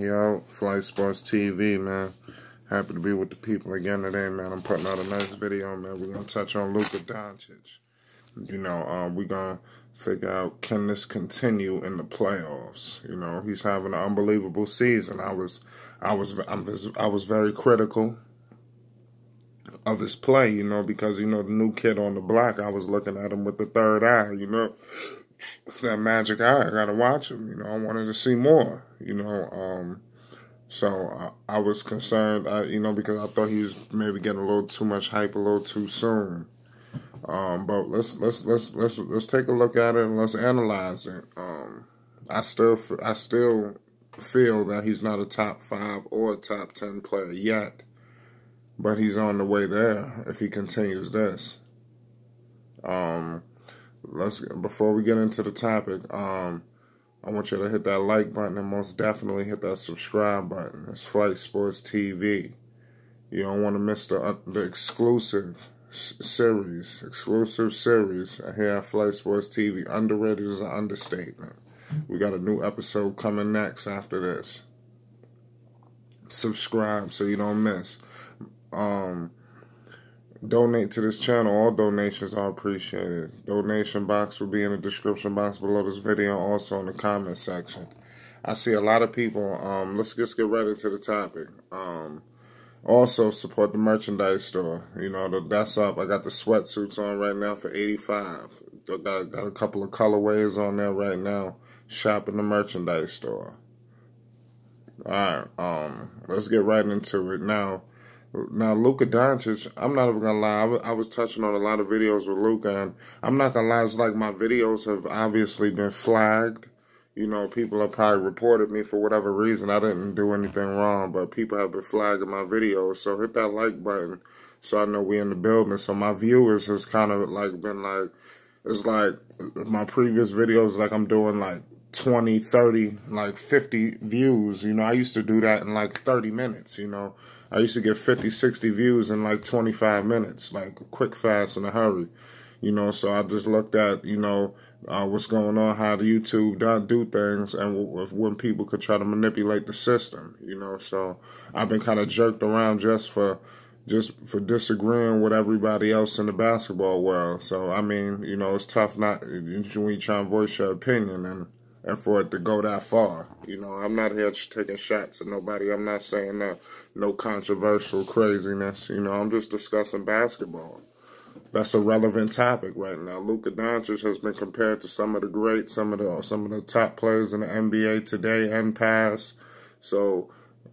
Yo, Flight Sports TV, man. Happy to be with the people again today, man. I'm putting out a nice video, man. We're gonna touch on Luka Doncic. You know, um, we're gonna figure out can this continue in the playoffs. You know, he's having an unbelievable season. I was, I was, I was, I was very critical of his play. You know, because you know the new kid on the block. I was looking at him with the third eye. You know that magic eye. I gotta watch him. You know, I wanted to see more. You know, um, so I, I was concerned. I, you know, because I thought he was maybe getting a little too much hype a little too soon. Um, but let's let's let's let's let's take a look at it and let's analyze it. Um, I still I still feel that he's not a top five or a top ten player yet, but he's on the way there if he continues this. Um, let's before we get into the topic, um, I want you to hit that like button and most definitely hit that subscribe button. It's Flight Sports TV. You don't want to miss the uh, the exclusive series, exclusive series here at Flight Sports TV. Underrated is an understatement. We got a new episode coming next after this. Subscribe so you don't miss. Um, donate to this channel. All donations are appreciated. Donation box will be in the description box below this video, also in the comment section. I see a lot of people. Um, let's just get right into the topic. Um, also support the merchandise store. You know the, that's up. I got the sweatsuits on right now for eighty five. Got got a couple of colorways on there right now. Shop in the merchandise store. All right. Um, let's get right into it now. Now, Luka Doncic, I'm not even gonna lie. I was, touching on a lot of videos with Luka, and I'm not gonna lie. It's like my videos have obviously been flagged. You know, people have probably reported me for whatever reason. I didn't do anything wrong, but people have been flagging my videos. So hit that like button so I know we in the building. So my viewers has kind of like been like, it's like my previous videos, like I'm doing like 20, 30, like 50 views. You know, I used to do that in like 30 minutes, you know. I used to get 50, 60 views in like 25 minutes, like quick, fast, in a hurry. You know, so I just looked at, you know, uh, what's going on, how the YouTube don't do things, and when people could try to manipulate the system, you know. So I've been kind of jerked around just for just for disagreeing with everybody else in the basketball world. So I mean, you know, it's tough not when you try and voice your opinion and and for it to go that far. You know, I'm not here taking shots at nobody. I'm not saying that no controversial craziness. You know, I'm just discussing basketball. That's a relevant topic right now. Luka Doncic has been compared to some of the greats, some of the some of the top players in the NBA today and past. So,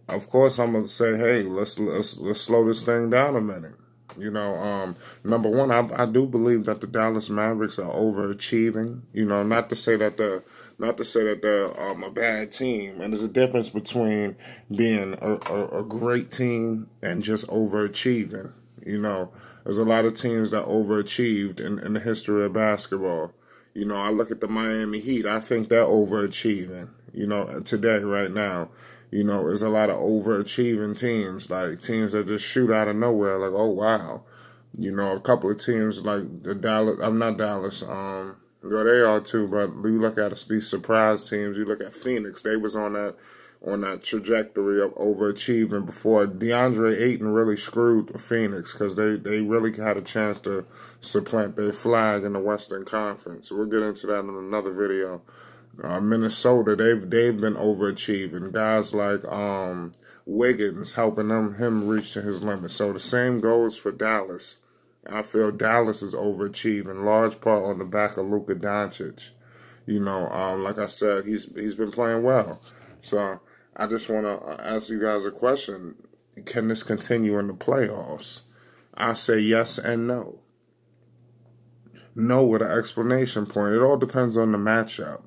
of course, I'm gonna say, hey, let's let's let's slow this thing down a minute. You know, um, number one, I, I do believe that the Dallas Mavericks are overachieving. You know, not to say that they're not to say that they're um, a bad team, and there's a difference between being a, a, a great team and just overachieving. You know, there's a lot of teams that overachieved in, in the history of basketball. You know, I look at the Miami Heat. I think they're overachieving. You know, today, right now, you know, there's a lot of overachieving teams, like teams that just shoot out of nowhere. Like, oh wow, you know, a couple of teams like the Dallas. I'm not Dallas. Um, well, they are too. But you look at these surprise teams. You look at Phoenix. They was on that on that trajectory of overachieving before DeAndre Ayton really screwed Phoenix because they, they really had a chance to supplant their flag in the Western Conference. We'll get into that in another video. Uh, Minnesota, they've they've been overachieving. Guys like um, Wiggins helping them him reach to his limit. So the same goes for Dallas. I feel Dallas is overachieving, large part on the back of Luka Doncic. You know, um, like I said, he's he's been playing well. So I just want to ask you guys a question: Can this continue in the playoffs? I say yes and no. No with an explanation point. It all depends on the matchup.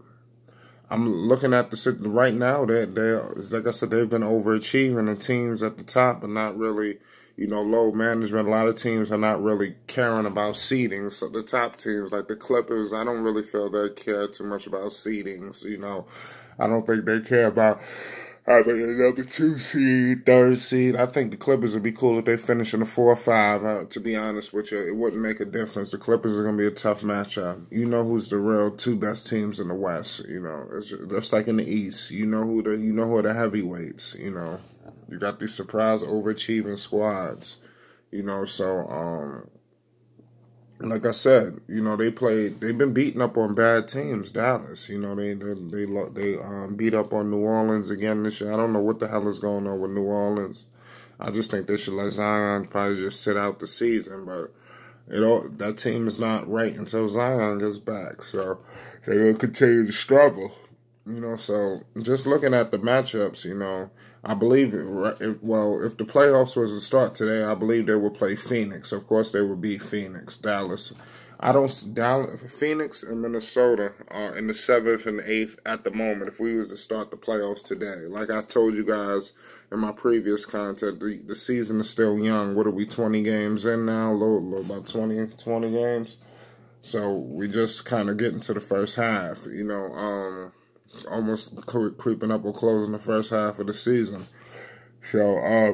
I'm looking at the right now. They they like I said they've been overachieving the teams at the top, and not really, you know, load management. A lot of teams are not really caring about seedings. So the top teams like the Clippers, I don't really feel they care too much about seedings. You know, I don't think they care about I mean, the number two seed, third seed. I think the Clippers would be cool if they finish in the four or five. Uh, to be honest with you, it wouldn't make a difference. The Clippers are going to be a tough matchup. You know who's the real two best teams in the West. You know, it's just like in the East. You know who the you know who the heavyweights. You know, you got these surprise overachieving squads. You know, so um, like I said, you know they played. They've been beating up on bad teams. Dallas, you know they they they, they um, beat up on New Orleans again this year. I don't know what the hell is going on with New Orleans. I just think they should let Zion probably just sit out the season. But it all that team is not right until Zion gets back. So they're gonna continue to struggle. You know, so just looking at the matchups, you know, I believe well, if the playoffs was to start today, I believe they would play Phoenix. Of course, they would beat Phoenix, Dallas. I don't Dallas, Phoenix and Minnesota are in the seventh and eighth at the moment. If we was to start the playoffs today, like I told you guys in my previous content, the, the season is still young. What are we, twenty games in now? Low, low, about 20, 20 games. So we just kind of getting to the first half. You know, um, almost creeping up or closing the first half of the season. So, uh,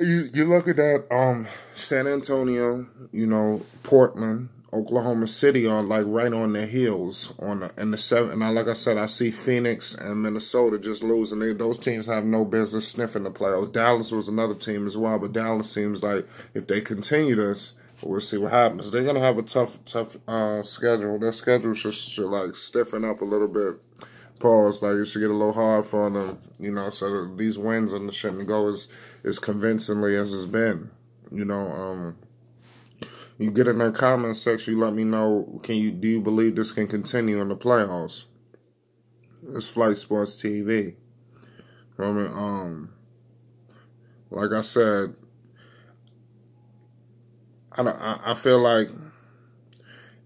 you, you, look at that, um, San Antonio, you know, Portland, Oklahoma City are like right on their heels on the in the seven. And I, like I said, I see Phoenix and Minnesota just losing. They, those teams have no business sniffing the playoffs. Dallas was another team as well, but Dallas seems like if they continue this, we'll see what happens. They're gonna have a tough, tough uh, schedule. Their schedule should, should like stiffen up a little bit. Pause. Like it should get a little hard for them, you know. So these wins and the shouldn't go as as convincingly as it's been. You know, um, you get in that comment section. You let me know. Can you do you believe this can continue in the playoffs? It's Flight Sports TV. I mean, um, like I said, I, I feel like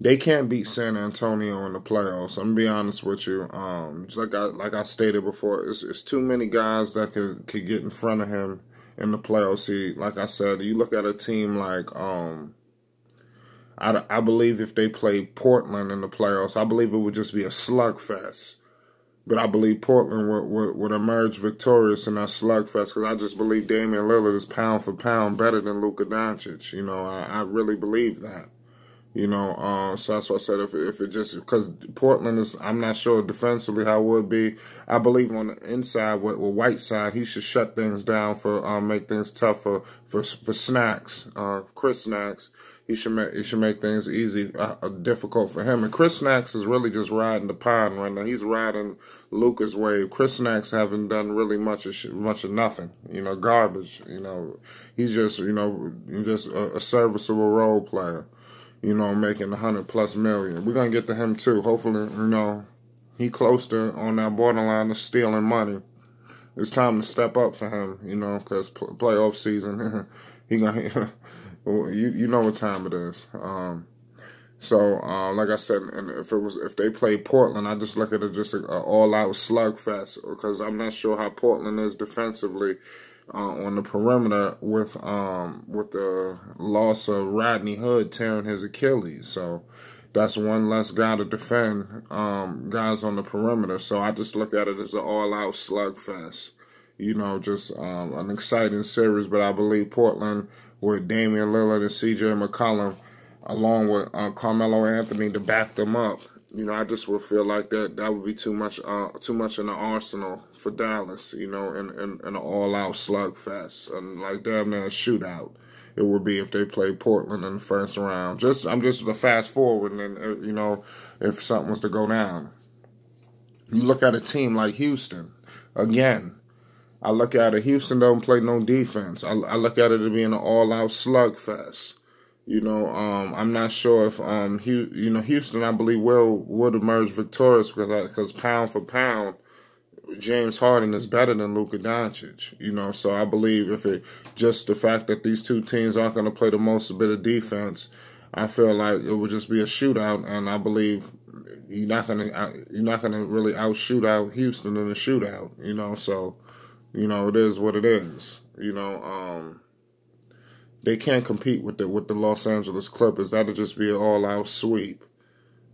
they can't beat San Antonio in the playoffs. I'm gonna be honest with you. Um, like I like I stated before, it's, it's too many guys that could could get in front of him in the playoffs. See, like I said, you look at a team like um, I, I believe if they play Portland in the playoffs, I believe it would just be a slugfest. But I believe Portland would, would, would emerge victorious in that slugfest because I just believe Damian Lillard is pound for pound better than Luka Doncic. You know, I, I really believe that. You know, uh, so that's why I said if if it just because Portland is, I'm not sure defensively how it would be. I believe on the inside with, with Whiteside, he should shut things down for um, make things tougher for for, Snacks, uh, Kristaps. He should make he should make things easy, uh, uh, difficult for him. And Kristaps is really just riding the pine right now. He's riding Luka's wave. Kristaps haven't done really much of much of nothing. You know, garbage. You know, he's just you know just a, a serviceable role player you know, making a hundred plus million. We're gonna get to him too. Hopefully, you know, he close to on that borderline of stealing money. It's time to step up for him, you know, because playoff season, he gonna, you you know what time it is. Um, so, uh, like I said, and if it was if they play Portland, I just look at it just an all out slugfest because I'm not sure how Portland is defensively uh, on the perimeter with um with the loss of Rodney Hood tearing his Achilles. So that's one less guy to defend um, guys on the perimeter. So I just look at it as an all out slugfest. You know, just um, an exciting series. But I believe Portland with Damian Lillard and CJ McCollum, along with uh, Carmelo Anthony to back them up you know, I just would feel like that that would be too much uh too much in the arsenal for Dallas, you know, in in, in an all out slugfest and like damn near a shootout. It would be if they played Portland in the first round. Just I'm just a fast forward, and uh, you know, if something was to go down, you look at a team like Houston. Again, I look at it. Houston don't play no defense. I, I look at it as being an all out slugfest. You know, um, I'm not sure if um, you know Houston. I believe will would emerge victorious because because pound for pound, James Harden is better than Luka Doncic. You know, so I believe if it just the fact that these two teams aren't going to play the most bit of defense, I feel like it would just be a shootout, and I believe you're not gonna you're not gonna really outshoot out Houston in a shootout. You know, so you know it is what it is. You know. um they can't compete with the with the Los Angeles Clippers. That'll just be an all out sweep.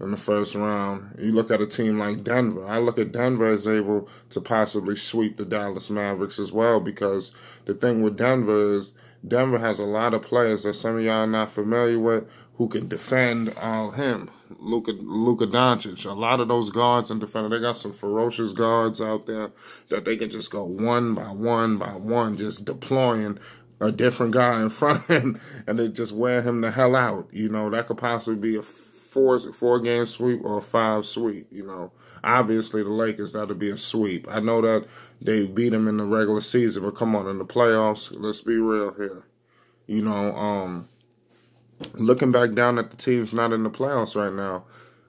in the first round. You look at a team like Denver. I look at Denver as able to possibly sweep the Dallas Mavericks as well because the thing with Denver is Denver has a lot of players that some of y'all are not familiar with who can defend uh, him, Luka Luka Doncic. A lot of those guards and defender, they got some ferocious guards out there that they can just go one by one by one, just deploying a different guy in front of him, and they just wear him the hell out. You know that could possibly be a four four game sweep or a five sweep. You know, obviously the Lakers that'll be a sweep. I know that they beat them in the regular season, but come on, in the playoffs, let's be real here. You know, um, looking back down at the teams not in the playoffs right now.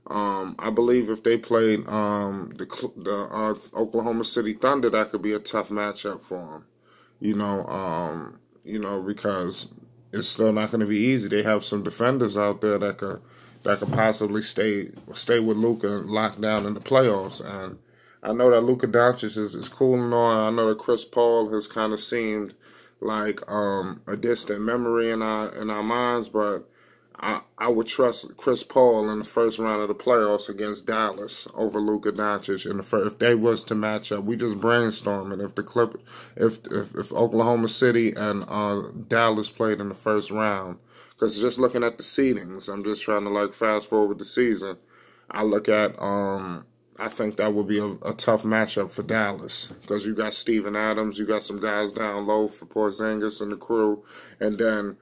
Um, I believe if they played um, the the uh, Oklahoma City Thunder, that could be a tough matchup for them. You know, um, you know because it's still not going to be easy. They have some defenders out there that could that could possibly stay stay with Luka locked down in the playoffs. And I know that Luka Doncic is, is cool and all. I know that Chris Paul has kind of seemed like um, a distant memory in our in our minds, but I, I would trust Chris Paul in the first round of the playoffs against Dallas over Luka Doncic in the first. If they was to match up, we just brainstorming. If the clip, if if, if Oklahoma City and uh, Dallas played in the first round, because just looking at the seedings, I'm just trying to like fast forward the season. I look at, um, I think that would be a, a tough matchup for Dallas because you got Steven Adams, you got some guys down low for Porzingis and the crew, and then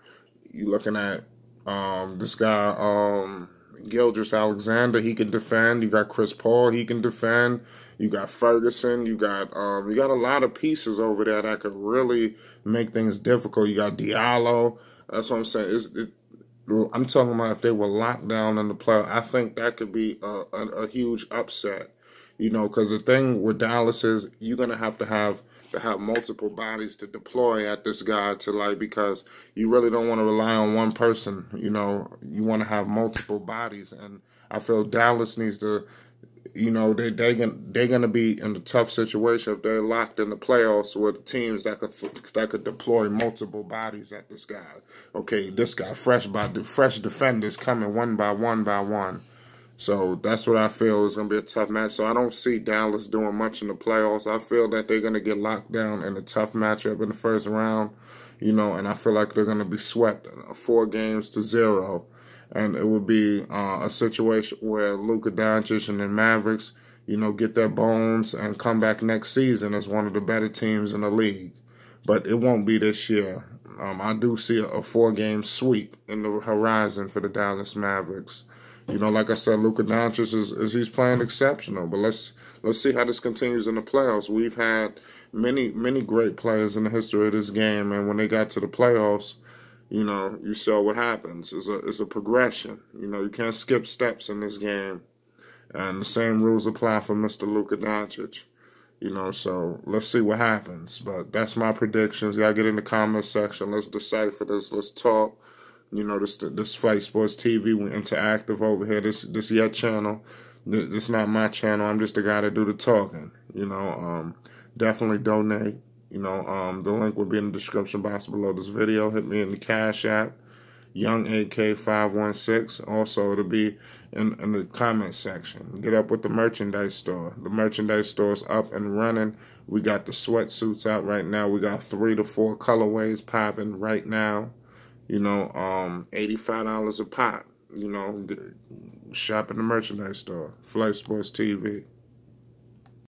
you looking at um, this guy, um, Gilgeous-Alexander, he can defend. You got Chris Paul, he can defend. You got Ferguson. You got um, you got a lot of pieces over there that could really make things difficult. You got Diallo. That's what I'm saying. It, I'm talking about if they were locked down in the playoff. I think that could be a, a, a huge upset. You know, because the thing with Dallas is you're gonna have to have to have multiple bodies to deploy at this guy to like because you really don't want to rely on one person. You know, you want to have multiple bodies, and I feel Dallas needs to you know they they going they're gonna be in a tough situation if they're locked in the playoffs with teams that could that could deploy multiple bodies at this guy. Okay, this guy fresh by the fresh defenders coming one by one by one. So that's what I feel is gonna be a tough match. So I don't see Dallas doing much in the playoffs. I feel that they're gonna get locked down in a tough matchup in the first round. You know, and I feel like they're gonna be swept four games to zero and it would be uh, a situation where Luka Doncic and the Mavericks, you know, get their bones and come back next season as one of the better teams in the league. But it won't be this year. Um, I do see a, a four-game sweep in the horizon for the Dallas Mavericks. You know, like I said, Luka Doncic is, is he's playing exceptional. But let's let's see how this continues in the playoffs. We've had many many great players in the history of this game, and when they got to the playoffs you know, you saw what happens. It's a it's a progression. You know, you can't skip steps in this game. And the same rules apply for Mr. Luka Doncic. You know, so let's see what happens. But that's my predictions. Y'all get in the comment section. Let's decipher this. Let's talk. You know, this this Flight Sports TV. we interactive over here. This this your channel. This, not my channel. I'm just the guy that do the talking. You know, um, definitely donate. You know, um, the link will be in the description box below this video. Hit me in the Cash App, Young AK 516. Also, it'll be in, in the comment section. Get up with the merchandise store. The merchandise store is up and running. We got the sweatsuits out right now. We got three to four colorways popping right now. You know, um, $85 a pop. You know, shop in the merchandise store. Flight Sports TV.